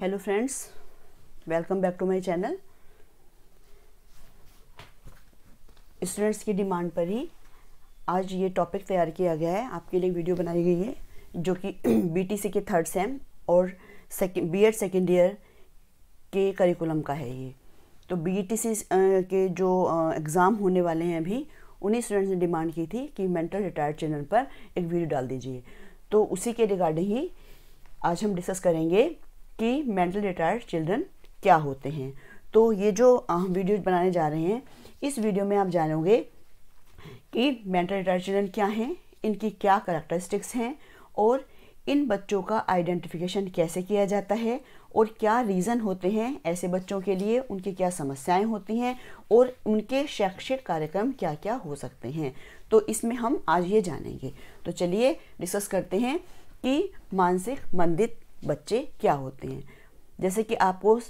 Hello friends welcome back to my channel students की demand पर ही आज ये टॉपिक तैयार किया गया है। आपके लिए वीडियो बनाई गई है, जो कि बीटीसी के थर्ड सेम और सेकेंड बीएड सेकेंड ईयर के करिकुलम का है ये। तो बीटीसी के जो एग्ज़ाम होने वाले हैं अभी, उन्हीं स्टूडेंट्स ने डिमांड की थी कि मेंटल रिटायर्ड चैनल पर एक वीडियो डाल दीजिए। तो उसी के रिगार्डिंग ही आज हम डिस्कस करेंगे कि मेंटल रिटायर्ड चिल्ड्रन क्या होते हैं। तो ये जो हम वीडियो बनाने जा रहे हैं, इस वीडियो में आप जानोगे कि मेंटल रिटायर्ड चिल्ड्रन क्या हैं, इनकी क्या करेक्टरिस्टिक्स हैं और इन बच्चों का आइडेंटिफिकेशन कैसे किया जाता है और क्या रीज़न होते हैं ऐसे बच्चों के लिए, उनकी क्या समस्याएँ होती हैं और उनके शैक्षिक कार्यक्रम क्या क्या हो सकते हैं। तो इसमें हम आज ये जानेंगे। तो चलिए डिस्कस करते हैं कि मानसिक मंदित बच्चे क्या होते हैं? जैसे कि आपको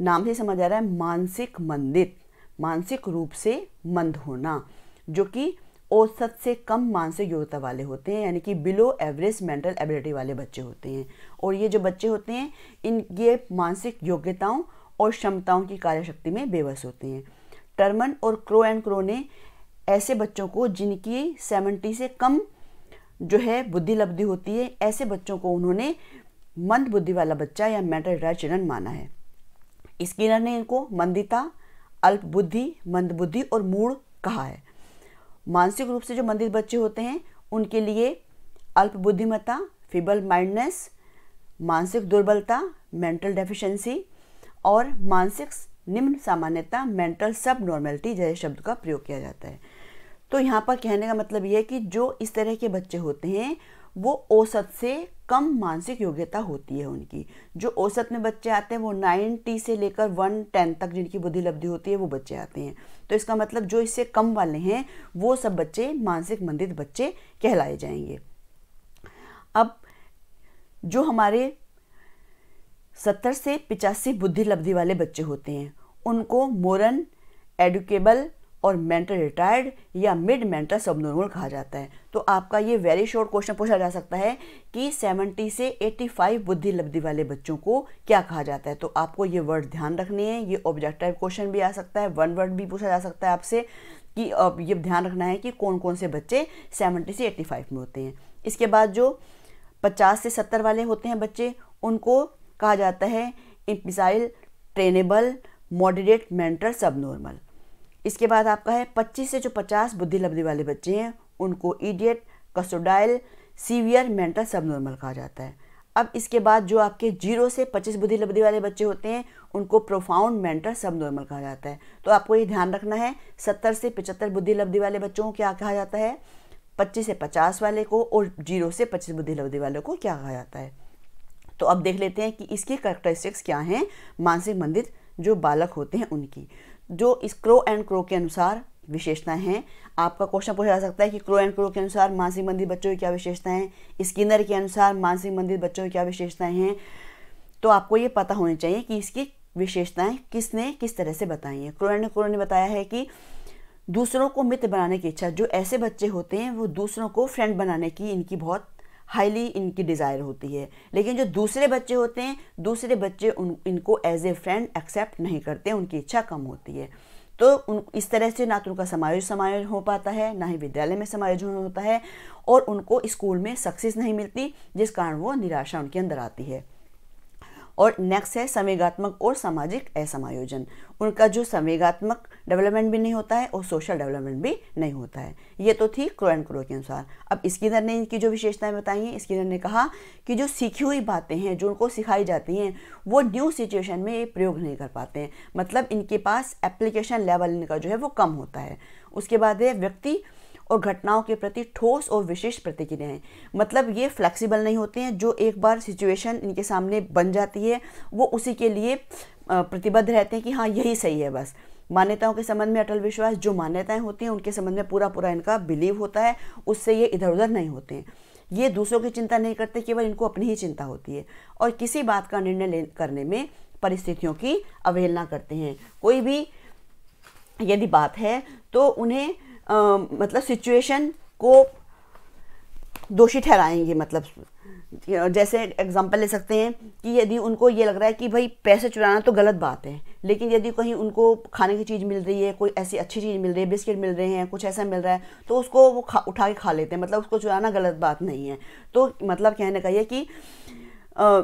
नाम से समझ आ रहा है, मानसिक मंदित, मानसिक रूप से मंद होना, जो कि औसत से कम मानसिक योग्यता वाले होते हैं, यानी कि बिलो एवरेज मेंटल एबिलिटी वाले बच्चे होते हैं। और ये जो बच्चे होते हैं इन ये मानसिक योग्यताओं और क्षमताओं की कार्यशक्ति में बेबस होते हैं। टर्मन और क्रो एंड क्रो ने ऐसे बच्चों को, जिनकी सेवेंटी से कम जो है बुद्धि लब्धि होती है, ऐसे बच्चों को उन्होंने मंद बुद्धि वाला बच्चा या मेंटल रिटायर्ड माना है। स्किनर ने इनको मंदिता अल्प बुद्धि मंद बुद्धि और मूड कहा है। मानसिक रूप से जो मंदित बच्चे होते हैं, उनके लिए अल्प बुद्धिमत्ता फिबल माइंडनेस मानसिक दुर्बलता मेंटल डेफिशिएंसी और मानसिक निम्न सामान्यता मेंटल सब नॉर्मेलिटी जैसे शब्द का प्रयोग किया जाता है। तो यहाँ पर कहने का मतलब ये है कि जो इस तरह के बच्चे होते हैं वो औसत से कम मानसिक योग्यता होती है उनकी। जो औसत में बच्चे आते हैं, वो नाइन्टी से लेकर वन टेन तक जिनकी बुद्धि लब्धि होती है, वो बच्चे आते हैं। तो इसका मतलब जो इससे कम वाले हैं, वो सब बच्चे मानसिक मंदित बच्चे कहलाए जाएँगे। अब जो हमारे सत्तर से पिचासी बुद्धि लब्धि वाले बच्चे होते हैं, उनको मोरन, एडुकेबल और मेंटल रिटायर्ड या मिड मेंटल सबनॉर्मल कहा जाता है। तो आपका ये वेरी शॉर्ट क्वेश्चन पूछा जा सकता है कि 70 से 85 बुद्धि लब्धि वाले बच्चों को क्या कहा जाता है? तो आपको ये वर्ड ध्यान रखने हैं, ये ऑब्जेक्टिव क्वेश्चन भी आ सकता है वन वर्ड भी पूछा जा सकता है आपसे कि अब ये ध्यान रखना है कि कौन कौन से बच्चे 70 से 85 में होते हैं। इसके बाद जो 50 से 70 वाले होते हैं बच्चे, उनको कहा जाता है imbecile trainable moderate mental subnormal इसके बाद आपका है 25 से जो 50 बुद्धि लब्धि वाले बच्चे हैं, उनको idiot custodial severe mental subnormal कहा जाता है। अब इसके बाद जो आपके ज़ीरो से 25 बुद्धि लब्धि वाले बच्चे होते हैं, उनको प्रोफाउंड मेंटल सब नॉर्मल कहा जाता है। तो आपको ये ध्यान रखना है 70 से 75 बुद्धि लब्धि वाले बच्चों को क्या कहा जाता है? 25 से 50 वाले को और ज़ीरो से 25 बुद्धि लब्धि वाले को क्या कहा जाता है? तो अब देख लेते हैं कि इसकी करेक्टरिस्टिक्स क्या हैं, मानसिक मंदिर जो बालक होते हैं उनकी। जो इस क्रो एंड क्रो के अनुसार विशेषताएँ हैं, आपका क्वेश्चन पूछा जा सकता है कि क्रो एंड क्रो के अनुसार मानसिक मंदिर बच्चों की क्या विशेषताएँ हैं? स्किनर के अनुसार मानसिक मंदिर बच्चों की क्या विशेषताएँ हैं? तो आपको ये पता होनी चाहिए कि इसकी विशेषताएँ किसने किस तरह से बताई हैं। क्रो एंड क्रो ने बताया है कि दूसरों को मित्र बनाने की इच्छा, जो ऐसे बच्चे होते हैं, वो दूसरों को फ्रेंड बनाने की इनकी बहुत हाईली इनकी डिज़ायर होती है। लेकिन जो दूसरे बच्चे होते हैं, दूसरे बच्चे उन, इनको एज ए फ्रेंड एक्सेप्ट नहीं करते, उनकी इच्छा कम होती है। तो उन, इस तरह से ना तो उनका समायोज समायोजन हो पाता है, ना ही विद्यालय में समायोजन होता है और उनको स्कूल में सक्सेस नहीं मिलती, जिस कारण वो निराशा उनके अंदर आती है। और नेक्स्ट है संवेगात्मक और सामाजिक असमायोजन। उनका जो संवेगात्मक डेवलपमेंट भी नहीं होता है और सोशल डेवलपमेंट भी नहीं होता है। ये तो थी क्रो एंड क्रो के अनुसार। अब स्किनर ने इनकी जो विशेषताएँ बताई हैं स्किनर ने कहा कि जो सीखी हुई बातें हैं, जो उनको सिखाई जाती हैं, वो न्यू सिचुएशन में ये प्रयोग नहीं कर पाते हैं। मतलब इनके पास एप्लीकेशन लेवल इनका जो है वो कम होता है। उसके बाद है व्यक्ति और घटनाओं के प्रति ठोस और विशिष्ट प्रतिक्रियाएँ मतलब ये फ्लेक्सिबल नहीं होते हैं, जो एक बार सिचुएशन इनके सामने बन जाती है, वो उसी के लिए प्रतिबद्ध रहते हैं कि हाँ यही सही है बस। मान्यताओं के संबंध में अटल विश्वास, जो मान्यताएँ होती हैं, उनके संबंध में पूरा पूरा इनका बिलीव होता है, उससे ये इधर उधर नहीं होते हैं। ये दूसरों की चिंता नहीं करते, केवल इनको अपनी ही चिंता होती है। और किसी बात का निर्णय करने में परिस्थितियों की अवहेलना करते हैं। कोई भी यदि बात है तो उन्हें मतलब सिचुएशन को दोषी ठहराएँगे मतलब। जैसे एग्जांपल ले सकते हैं कि यदि उनको ये लग रहा है कि भाई पैसे चुराना तो गलत बात है लेकिन यदि कहीं उनको खाने की चीज़ मिल रही है कोई ऐसी अच्छी चीज़ मिल रही है बिस्किट मिल रहे हैं कुछ ऐसा मिल रहा है तो उसको वो खा उठा के खा लेते हैं। मतलब उसको चुराना गलत बात नहीं है। तो मतलब कहने का ये कि आ,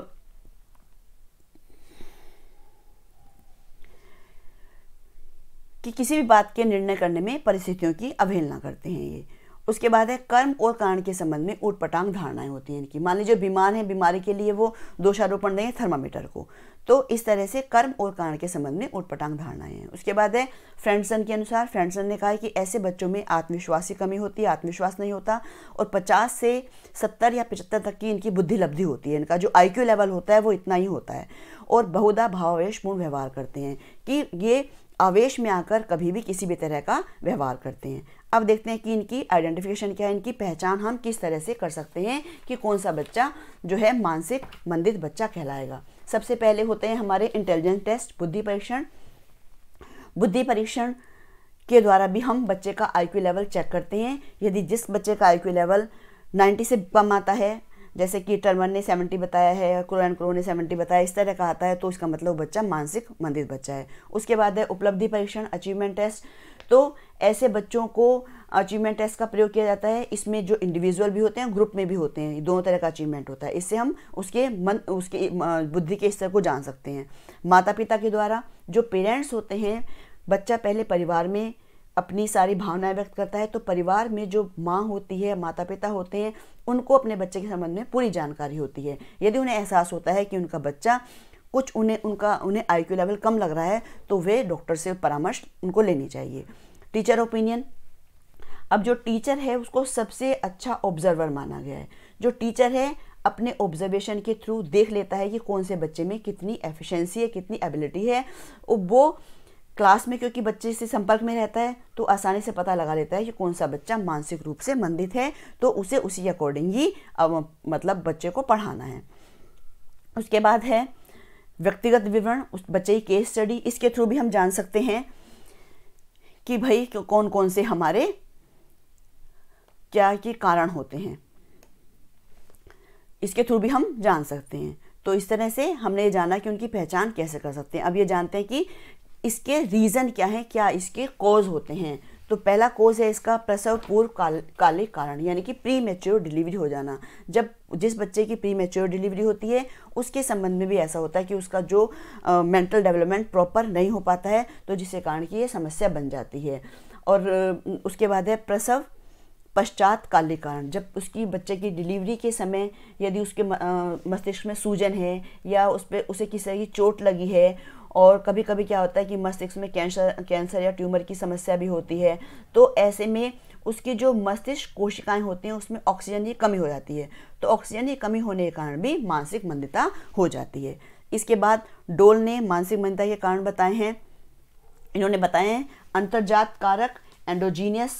कि किसी भी बात के निर्णय करने में परिस्थितियों की अवहेलना करते हैं ये। उसके बाद है, कर्म और कारण के संबंध में ऊट पटांग धारणाएँ होती हैं इनकी। मान लीजिए बीमार है, बीमारी के लिए वो दोषारोपण देंगे थर्मामीटर को। तो इस तरह से कर्म और कारण के संबंध में ऊट पटांग धारणाएँ हैं। उसके बाद है, फ्रेंडसन के अनुसार, फ्रेंडसन ने कहा है कि ऐसे बच्चों में आत्मविश्वास की कमी होती है, आत्मविश्वास नहीं होता और पचास से सत्तर या पचहत्तर तक की इनकी बुद्धि लब्धि होती है। इनका जो आईक्यू लेवल होता है, वो इतना ही होता है। और बहुधा भावावेशपूर्ण व्यवहार करते हैं कि ये आवेश में आकर कभी भी किसी भी तरह का व्यवहार करते हैं। अब देखते हैं कि इनकी आइडेंटिफिकेशन क्या है, इनकी पहचान हम किस तरह से कर सकते हैं कि कौन सा बच्चा जो है मानसिक मंदित बच्चा कहलाएगा। सबसे पहले होते हैं हमारे इंटेलिजेंस टेस्ट बुद्धि परीक्षण। बुद्धि परीक्षण के द्वारा भी हम बच्चे का आईक्यू लेवल चेक करते हैं। यदि जिस बच्चे का आईक्यू लेवल 90 से कम आता है जैसे कि टर्मन ने सेवेंटी बताया है क्रो एंड क्रो ने सेवेंटी बताया, इस तरह का आता है तो इसका मतलब बच्चा मानसिक मंदिर बच्चा है। उसके बाद है उपलब्धि परीक्षण अचीवमेंट टेस्ट तो ऐसे बच्चों को अचीवमेंट टेस्ट का प्रयोग किया जाता है। इसमें जो इंडिविजुअल भी होते हैं ग्रुप में भी होते हैं, दोनों तरह का अचीवमेंट होता है। इससे हम उसके मन, उसके बुद्धि के स्तर को जान सकते हैं। माता पिता के द्वारा जो पेरेंट्स होते हैं, बच्चा पहले परिवार में अपनी सारी भावनाएँ व्यक्त करता है तो परिवार में जो माँ होती है माता पिता होते हैं, उनको अपने बच्चे के संबंध में पूरी जानकारी होती है। यदि उन्हें एहसास होता है कि उनका बच्चा कुछ उन्हें, उनका, उन्हें आईक्यू लेवल कम लग रहा है तो वे डॉक्टर से परामर्श उनको लेनी चाहिए। टीचर ओपिनियन, अब जो टीचर है, उसको सबसे अच्छा ऑब्जर्वर माना गया है। जो टीचर है, अपने ऑब्जर्वेशन के थ्रू देख लेता है कि कौन से बच्चे में कितनी एफिशिएंसी है, कितनी एबिलिटी है, वो क्लास में, क्योंकि बच्चे से संपर्क में रहता है तो आसानी से पता लगा लेता है कि कौन सा बच्चा मानसिक रूप से मंदित है तो उसे उसी अकॉर्डिंग ही मतलब बच्चे को पढ़ाना है। उसके बाद है व्यक्तिगत विवरण, उस बच्चे की केस स्टडी इसके थ्रू भी हम जान सकते हैं कि भाई कौन कौन से हमारे क्या के कारण होते हैं। इसके थ्रू भी हम जान सकते हैं। तो इस तरह से हमने ये जाना कि उनकी पहचान कैसे कर सकते हैं। अब ये जानते हैं कि इसके रीज़न क्या है? क्या इसके कॉज होते हैं? तो पहला कोज है इसका प्रसव पूर्व काल काले कारण, यानी कि प्री मेच्योर डिलीवरी हो जाना। जब जिस बच्चे की प्री मेच्योर डिलीवरी होती है, उसके संबंध में भी ऐसा होता है कि उसका जो मेंटल डेवलपमेंट प्रॉपर नहीं हो पाता है तो जिसके कारण की ये समस्या बन जाती है। और उसके बाद है प्रसव पश्चात काले कारण। जब उसकी बच्चे की डिलीवरी के समय यदि उसके मस्तिष्क में सूजन है, या उस पर उसे किसी की चोट लगी है और कभी कभी क्या होता है कि मस्तिष्क में कैंसर कैंसर या ट्यूमर की समस्या भी होती है तो ऐसे में उसकी जो मस्तिष्क कोशिकाएँ होती हैं उसमें ऑक्सीजन की कमी हो जाती है। तो ऑक्सीजन की कमी होने के कारण भी मानसिक मंदता हो जाती है। इसके बाद डोल ने मानसिक मंदता के कारण बताए हैं। इन्होंने बताए हैं अंतर्जात कारक एंडोजीनियस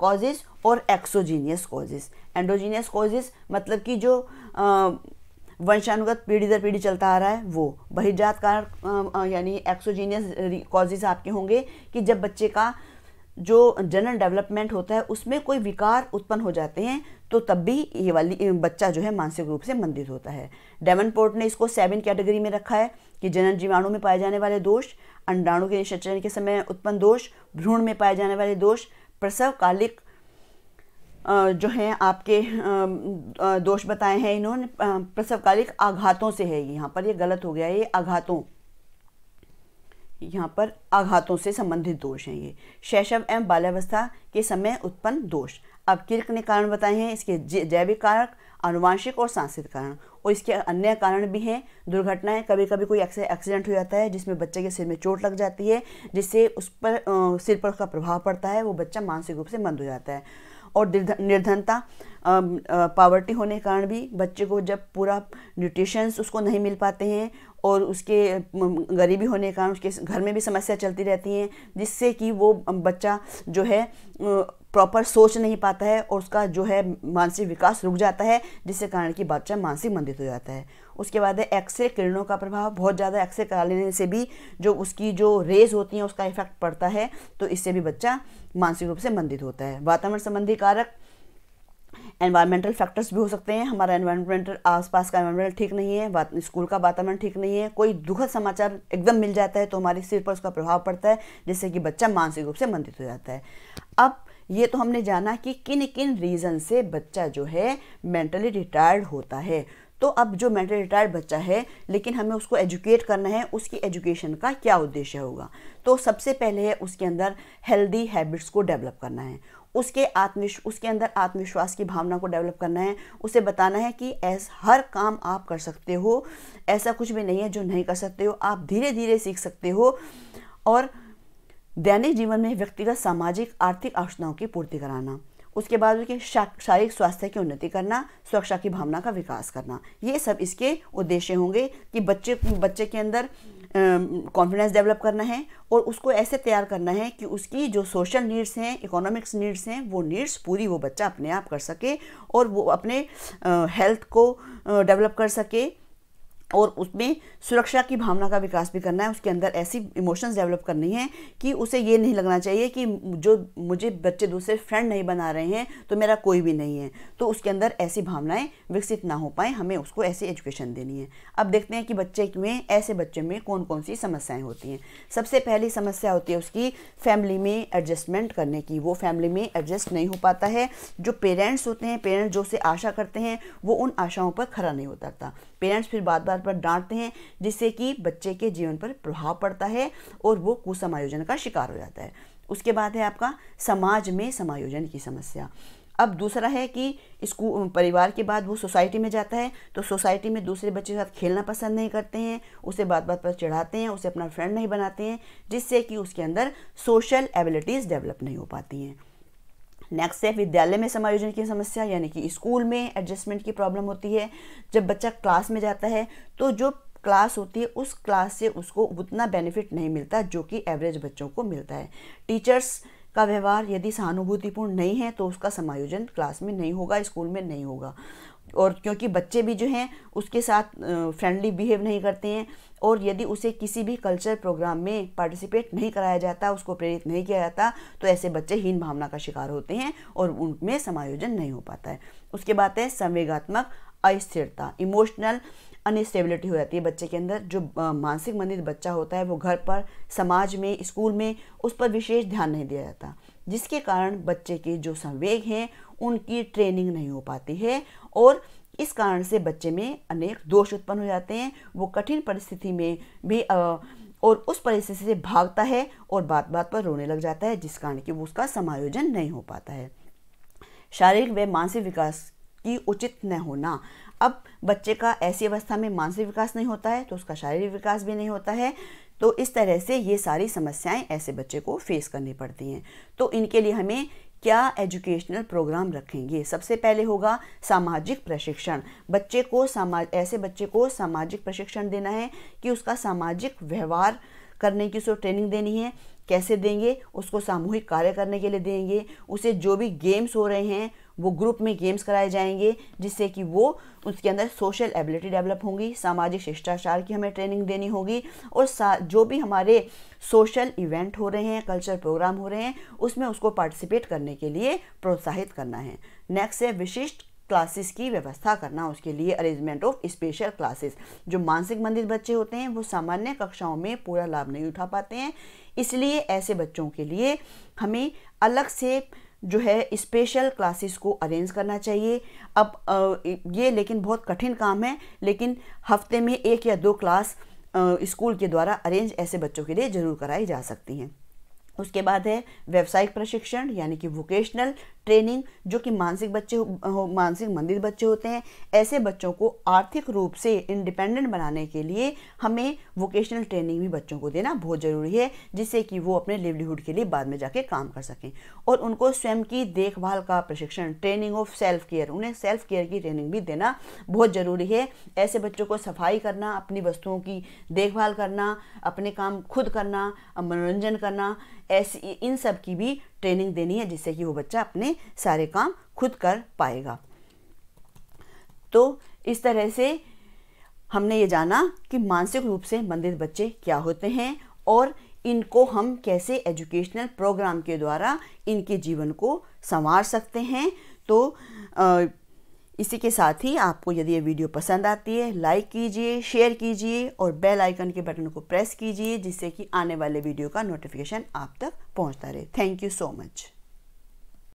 कॉजेज और एक्सोजीनियस कॉजेज। एंडोजीनियस कॉजेज मतलब कि जो आ, वंशानुगत पीढ़ी दर पीढ़ी चलता आ रहा है, वो। बहिर्जात कारण यानी एक्सोजीनियस कॉजेज आपके होंगे कि जब बच्चे का जो जनरल डेवलपमेंट होता है, उसमें कोई विकार उत्पन्न हो जाते हैं तो तब भी ये वाली बच्चा जो है मानसिक रूप से मंदित होता है। डेवनपोर्ट ने इसको सेवन कैटेगरी में रखा है कि जनन जीवाणु में पाए जाने वाले दोष, अंडाणु के निषेचन के समय उत्पन्न दोष, भ्रूण में पाए जाने वाले दोष प्रसव कालिक जो हैं आपके दोष बताए हैं इन्होंने प्रसवकालिक आघातों से है यहाँ पर ये गलत हो गया, ये आघातों। यहाँ पर आघातों से संबंधित दोष हैं ये। शैशव एवं बाल्यावस्था के समय उत्पन्न दोष। अब किर्क ने कारण बताए हैं, इसके जैविक कारक, अनुवांशिक और सांस्कृतिक कारण। और इसके अन्य कारण भी हैं। दुर्घटनाएँ कभी कभी कोई एक्सीडेंट हो जाता है, जिसमें बच्चे के सिर में चोट लग जाती है, जिससे उस पर सिर पर उसका प्रभाव पड़ता है, वो बच्चा मानसिक रूप से मंद हो जाता है। और निर्धनता पावर्टी होने के कारण भी बच्चे को जब पूरा न्यूट्रिशंस उसको नहीं मिल पाते हैं और उसके गरीबी होने के कारण उसके घर में भी समस्या चलती रहती हैं, जिससे कि वो बच्चा जो है प्रॉपर सोच नहीं पाता है और उसका जो है मानसिक विकास रुक जाता है, जिससे कारण कि बच्चा मानसिक मंदित हो जाता है। उसके बाद है एक्सरे किरणों का प्रभाव, बहुत ज़्यादा एक्सरे करा लेने से भी जो उसकी जो रेज होती हैं, उसका इफ़ेक्ट पड़ता है तो इससे भी बच्चा मानसिक रूप से मंदित होता है। वातावरण संबंधी कारक एनवायरमेंटल फैक्टर्स भी हो सकते हैं। हमारा एनवायरमेंटल आसपास का एनवायरमेंट ठीक नहीं है स्कूल का वातावरण ठीक नहीं है, कोई दुखद समाचार एकदम मिल जाता है तो हमारे सिर पर उसका प्रभाव पड़ता है, जिससे कि बच्चा मानसिक रूप से मंदित हो जाता है। अब ये तो हमने जाना कि किन किन रीज़न से बच्चा जो है मेंटली रिटायर्ड होता है। तो अब जो मेंटली रिटायर्ड बच्चा है, लेकिन हमें उसको एजुकेट करना है, उसकी एजुकेशन का क्या उद्देश्य होगा? तो सबसे पहले है उसके अंदर हेल्दी हैबिट्स को डेवलप करना है। उसके आत्मविश्व उसके अंदर आत्मविश्वास की भावना को डेवलप करना है। उसे बताना है कि ऐस, हर काम आप कर सकते हो। ऐसा कुछ भी नहीं है जो नहीं कर सकते हो। आप धीरे धीरे सीख सकते हो। और दैनिक जीवन में व्यक्तिगत, सामाजिक, आर्थिक आवश्यकताओं की पूर्ति कराना। उसके बाद उसके शारीरिक स्वास्थ्य की उन्नति करना, सुरक्षा की भावना का विकास करना। ये सब इसके उद्देश्य होंगे कि बच्चे बच्चे के अंदर कॉन्फिडेंस डेवलप करना है और उसको ऐसे तैयार करना है कि उसकी जो सोशल नीड्स हैं इकोनॉमिक्स नीड्स हैं, वो नीड्स पूरी वो बच्चा अपने आप कर सके और वो अपने हेल्थ को डेवलप कर सके। और उसमें सुरक्षा की भावना का विकास भी करना है। उसके अंदर ऐसी इमोशंस डेवलप करनी है कि उसे ये नहीं लगना चाहिए कि जो मुझे बच्चे दूसरे फ्रेंड नहीं बना रहे हैं तो मेरा कोई भी नहीं है। तो उसके अंदर ऐसी भावनाएँ विकसित ना हो पाए, हमें उसको ऐसी एजुकेशन देनी है। अब देखते हैं कि बच्चे में, ऐसे बच्चे में कौन कौन सी समस्याएँ होती हैं। सबसे पहली समस्या होती है उसकी फैमिली में एडजस्टमेंट करने की। वो फैमिली में एडजस्ट नहीं हो पाता है। जो पेरेंट्स होते हैं पेरेंट्स जो से आशा करते हैं, वो उन आशाओं पर खड़ा नहीं उतरता पेरेंट्स फिर बार बार पर डांटते हैं, जिससे कि बच्चे के जीवन पर प्रभाव पड़ता है और वो कुसमायोजन का शिकार हो जाता है। उसके बाद है आपका समाज में समायोजन की समस्या। अब दूसरा है कि स्कूल परिवार के बाद वो सोसाइटी में जाता है तो सोसाइटी में दूसरे बच्चे के साथ खेलना पसंद नहीं करते हैं, उसे बात बात पर चढ़ाते हैं, उसे अपना फ्रेंड नहीं बनाते हैं, जिससे कि उसके अंदर सोशल एबिलिटीज़ डेवलप नहीं हो पाती हैं। नेक्स्ट है विद्यालय में समायोजन की समस्या, यानी कि स्कूल में एडजस्टमेंट की प्रॉब्लम होती है। जब बच्चा क्लास में जाता है तो जो क्लास होती है, उस क्लास से उसको उतना बेनिफिट नहीं मिलता, जो कि एवरेज बच्चों को मिलता है। टीचर्स का व्यवहार यदि सहानुभूतिपूर्ण नहीं है तो उसका समायोजन क्लास में नहीं होगा, स्कूल में नहीं होगा। और क्योंकि बच्चे भी जो हैं, उसके साथ फ्रेंडली बिहेव नहीं करते हैं और यदि उसे किसी भी कल्चर प्रोग्राम में पार्टिसिपेट नहीं कराया जाता, उसको प्रेरित नहीं किया जाता तो ऐसे बच्चे हीन भावना का शिकार होते हैं और उनमें समायोजन नहीं हो पाता है। उसके बाद है संवेगात्मक अस्थिरता इमोशनल अनस्टेबिलिटी हो जाती है बच्चे के अंदर। जो मानसिक मंदित बच्चा होता है, वो घर पर, समाज में, स्कूल में, उस पर विशेष ध्यान नहीं दिया जाता, जिसके कारण बच्चे के जो संवेग हैं, उनकी ट्रेनिंग नहीं हो पाती है और इस कारण से बच्चे में अनेक दोष उत्पन्न हो जाते हैं। वो कठिन परिस्थिति में भी और उस परिस्थिति से भागता है और बात बात पर रोने लग जाता है, जिस कारण कि वो उसका समायोजन नहीं हो पाता है। शारीरिक व मानसिक विकास की उचित न होना। अब बच्चे का ऐसी अवस्था में मानसिक विकास नहीं होता है तो उसका शारीरिक विकास भी नहीं होता है। तो इस तरह से ये सारी समस्याएँ ऐसे बच्चे को फेस करनी पड़ती हैं। तो इनके लिए हमें क्या एजुकेशनल प्रोग्राम रखेंगे? सबसे पहले होगा सामाजिक प्रशिक्षण। बच्चे को समाज ऐसे बच्चे को सामाजिक प्रशिक्षण देना है कि उसका सामाजिक व्यवहार करने की उसको ट्रेनिंग देनी है। कैसे देंगे? उसको सामूहिक कार्य करने के लिए देंगे। उसे जो भी गेम्स हो रहे हैं वो ग्रुप में गेम्स कराए जाएँगे, जिससे कि वो उसके अंदर सोशल एबिलिटी डेवलप होंगी, सामाजिक शिष्टाचार की हमें ट्रेनिंग देनी होगी और जो भी हमारे सोशल इवेंट हो रहे हैं कल्चर प्रोग्राम हो रहे हैं, उसमें उसको पार्टिसिपेट करने के लिए प्रोत्साहित करना है। नेक्स्ट है, विशिष्ट क्लासेस की व्यवस्था करना, उसके लिए अरेंजमेंट ऑफ़ स्पेशल क्लासेस जो मानसिक मंदिर बच्चे होते हैं, वो सामान्य कक्षाओं में पूरा लाभ नहीं उठा पाते हैं। इसलिए ऐसे बच्चों के लिए हमें अलग से जो है स्पेशल क्लासेस को अरेंज करना चाहिए। अब ये लेकिन बहुत कठिन काम है, लेकिन हफ़्ते में एक या दो क्लास स्कूल के द्वारा अरेंज ऐसे बच्चों के लिए ज़रूर कराई जा सकती हैं। उसके बाद है व्यावसायिक प्रशिक्षण, यानी कि वोकेशनल ट्रेनिंग जो कि मानसिक बच्चे हो मानसिक मंदिर बच्चे होते हैं, ऐसे बच्चों को आर्थिक रूप से इंडिपेंडेंट बनाने के लिए हमें वोकेशनल ट्रेनिंग भी बच्चों को देना बहुत ज़रूरी है, जिससे कि वो अपने लिवलीहुड के लिए बाद में जाके काम कर सकें। और उनको स्वयं की देखभाल का प्रशिक्षण ट्रेनिंग ऑफ़ सेल्फ केयर उन्हें सेल्फ केयर की ट्रेनिंग भी देना बहुत ज़रूरी है। ऐसे बच्चों को सफ़ाई करना, अपनी वस्तुओं की देखभाल करना, अपने काम खुद करना, मनोरंजन करना, ऐसी, इन सब की भी ट्रेनिंग देनी है जिससे कि वो बच्चा अपने सारे काम खुद कर पाएगा। तो इस तरह से हमने ये जाना कि मानसिक रूप से मंदिर बच्चे क्या होते हैं और इनको हम कैसे एजुकेशनल प्रोग्राम के द्वारा इनके जीवन को संवार सकते हैं। तो आ, इसी के साथ ही आपको यदि ये वीडियो पसंद आती है लाइक कीजिए शेयर कीजिए और बेल आइकन के बटन को प्रेस कीजिए जिससे कि आने वाले वीडियो का नोटिफिकेशन आप तक पहुँचता रहे। Thank you so much